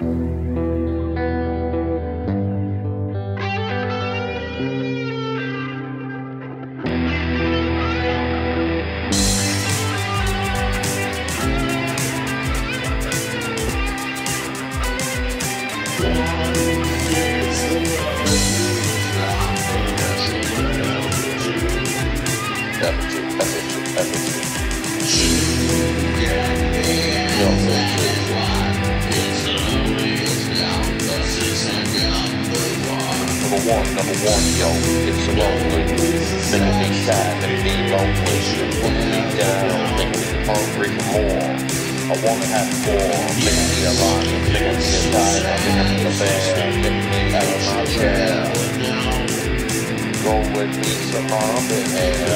Number one, number one, yo, it's lonely. Making me sad and be lonely. Putting me down, making me hungry for more. I wanna have more. Making me alive, making me tired, making me a bear, making me out of my chair. Go with me some Marvin hair.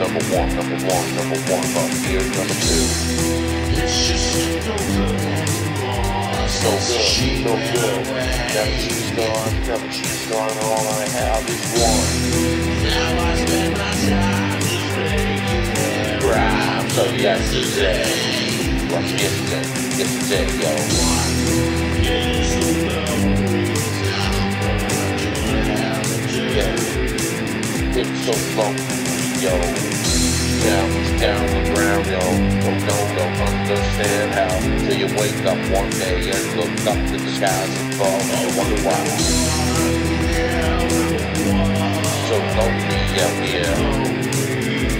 Number one, number one, number one, but here's number two. Good, so good. Never cheese gone, never cheese gone, all I have is one. Rhyme, so yesterday. What's yesterday? Yesterday, yo. Yeah. It's so lonely, yo. Understand how. Till you wake up one day and look up to the skies and fall and wonder why. So lonely out here.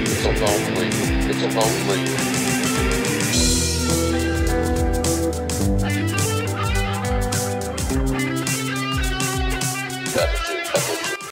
It's so lonely, it's so lonely.